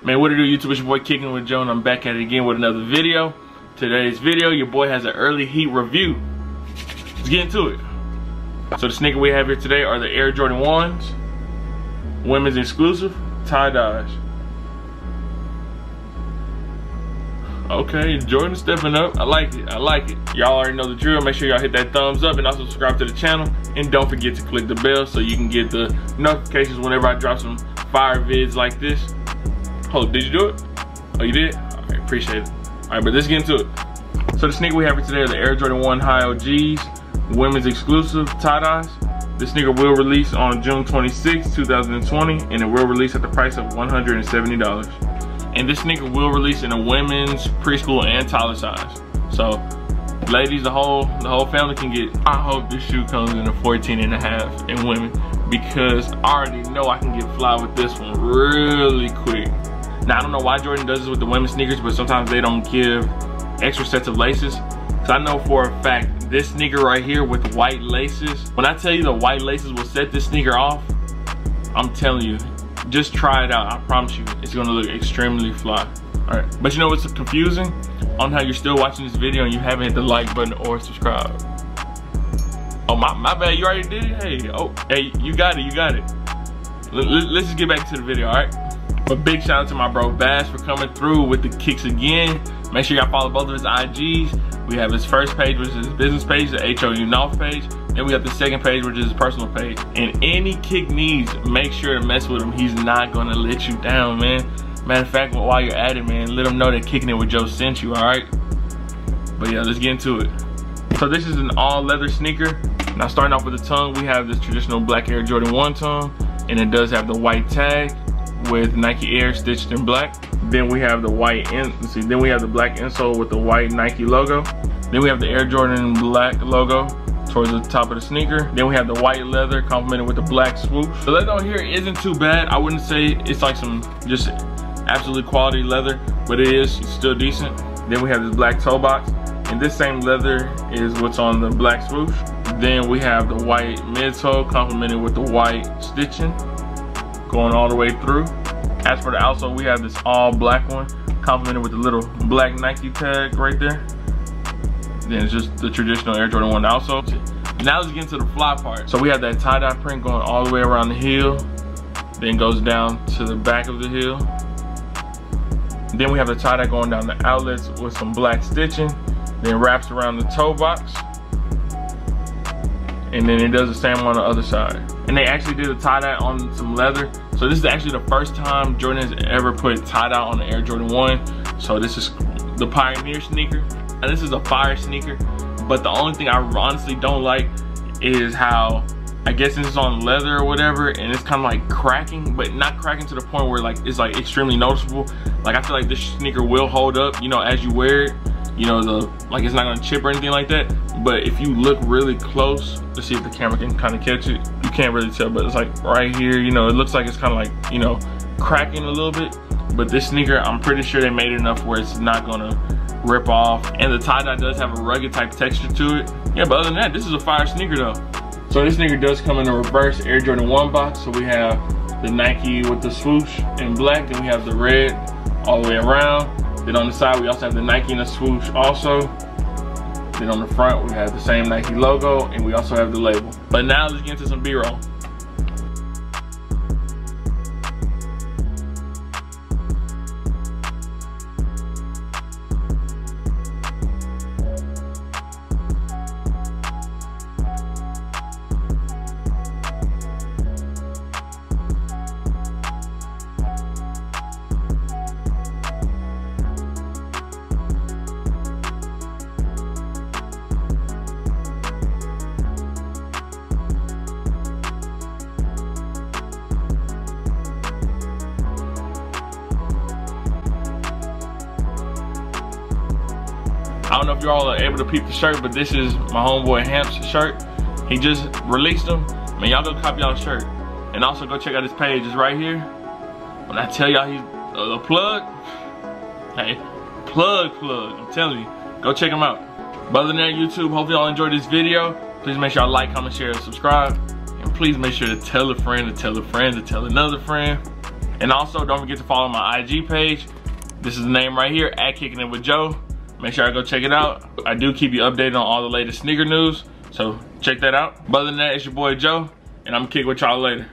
Man, what it do, YouTube? It's your boy Kicking with Joe, and I'm back at it again with another video. Today's video, your boy has an early heat review. Let's get into it. So the sneaker we have here today are the Air Jordan 1s, women's exclusive, tie-dyes. Okay, Jordan stepping up. I like it. I like it. Y'all already know the drill. Make sure y'all hit that thumbs up and also subscribe to the channel. And don't forget to click the bell so you can get the notifications whenever I drop some fire vids like this. Hold, did you do it? Oh, you did? All right, appreciate it. All right, but let's get into it. So the sneaker we have for today are the Air Jordan 1 High OGs, women's exclusive tie-dyes. This sneaker will release on June 26, 2020, and it will release at the price of $170. And this sneaker will release in a women's, preschool, and toddler size. So, ladies, the whole the whole family can get. I hope this shoe comes in a 14 and a half in women because I already know I can get fly with this one really quick. Now, I don't know why Jordan does this with the women's sneakers, but sometimes they don't give extra sets of laces. So I know for a fact, this sneaker right here with white laces, when I tell you the white laces will set this sneaker off, I'm telling you, just try it out. I promise you, it's gonna look extremely fly. All right, but you know what's confusing? On how you're still watching this video and you haven't hit the like button or subscribe. Oh, my, my bad, you already did it? Hey, oh, hey, you got it, you got it. L let's just get back to the video, all right? But big shout out to my bro Bash for coming through with the kicks again. Make sure y'all follow both of his IGs. We have his first page, which is his business page, the HOU North page. Then we have the second page, which is his personal page. And any kick needs, make sure to mess with him. He's not gonna let you down, man. Matter of fact, while you're at it, man, let him know that Kicking It With Joe sent you, all right? But yeah, let's get into it. So this is an all leather sneaker. Now starting off with the tongue, we have this traditional black Air Jordan 1 tongue, and it does have the white tag with Nike Air stitched in black. Then we have the white, in, see, then we have the black insole with the white Nike logo. Then we have the Air Jordan black logo towards the top of the sneaker. Then we have the white leather complemented with the black swoosh. The leather on here isn't too bad. I wouldn't say it's like some just absolute quality leather, but it is still decent. Then we have this black toe box. And this same leather is what's on the black swoosh. Then we have the white midsole complemented with the white stitching going all the way through. As for the outsole, we have this all black one complemented with the little black Nike tag right there. Then it's just the traditional Air Jordan 1 outsole. Now let's get into the fly part. So we have that tie-dye print going all the way around the heel, then goes down to the back of the heel. Then we have the tie-dye going down the outlets with some black stitching, then wraps around the toe box. And then it does the same on the other side. And they actually did a tie-dye on some leather. So this is actually the first time Jordan has ever put tie-dye on the Air Jordan 1. So this is the Pioneer sneaker. And this is a fire sneaker. But the only thing I honestly don't like is how I guess this is on leather or whatever and it's kind of like cracking but not cracking to the point where like it's like extremely noticeable like I feel like this sneaker will hold up you know as you wear it you know the like it's not gonna chip or anything like that but if you look really close to see if the camera can kind of catch it can't really tell but it's like right here you know it looks like it's kind of like you know cracking a little bit. But this sneaker I'm pretty sure they made it enough where it's not gonna rip off. And the tie-dye does have a rugged type texture to it. Yeah but other than that this is a fire sneaker though. So this sneaker does come in a reverse Air Jordan 1 box. So we have the Nike with the swoosh in black then we have the red all the way around. Then on the side, we also have the Nike and the swoosh also. Then on the front, we have the same Nike logo and we also have the label. But now let's get into some B-roll. I don't know if you all are able to peep the shirt, but this is my homeboy Hamp's shirt. He just released them. Man, y'all go copy y'all shirt. And also go check out his page. It's right here. When I tell y'all he's a, a plug, hey, plug, plug. I'm telling you, go check him out. But other than that, YouTube, hope y'all enjoyed this video. Please make sure y'all like, comment, share, and subscribe. And please make sure to tell a friend, to tell a friend, to tell another friend. And also, don't forget to follow my IG page. This is the name right here, at Kicking It With Joe. Make sure I go check it out. I do keep you updated on all the latest sneaker news, so check that out. But other than that, it's your boy Joe, and I'm gonna kick with y'all later.